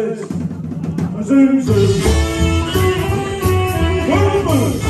Özümsüz. Özümsüz. Durun